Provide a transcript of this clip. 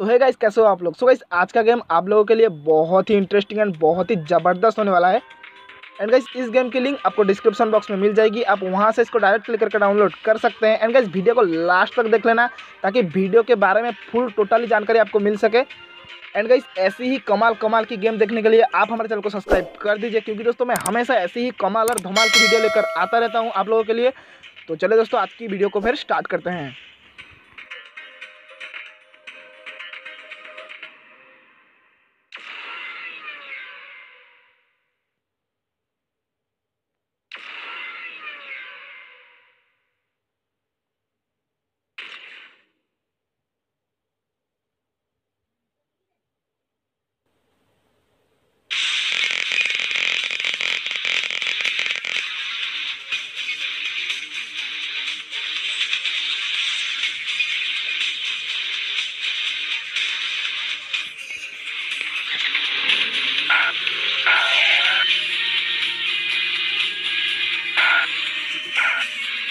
तो है गाइस कैसे हो आप लोग? सो गाइस आज का गेम आप लोगों के लिए बहुत ही इंटरेस्टिंग एंड बहुत ही ज़बरदस्त होने वाला है। एंड गाइस इस गेम की लिंक आपको डिस्क्रिप्शन बॉक्स में मिल जाएगी। आप वहाँ से इसको डायरेक्ट क्लिक करके डाउनलोड कर सकते हैं। एंड गाइस वीडियो को लास्ट तक देख लेना ताकि वीडियो के बारे में फुल टोटली जानकारी आपको मिल सके। एंड गाइस ऐसी ही कमाल कमाल की गेम देखने के लिए आप हमारे चैनल को सब्सक्राइब कर दीजिए क्योंकि दोस्तों मैं हमेशा ऐसी ही कमाल और धमाल की वीडियो लेकर आता रहता हूँ आप लोगों के लिए। तो चले दोस्तों, आज की वीडियो को फिर स्टार्ट करते हैं। time.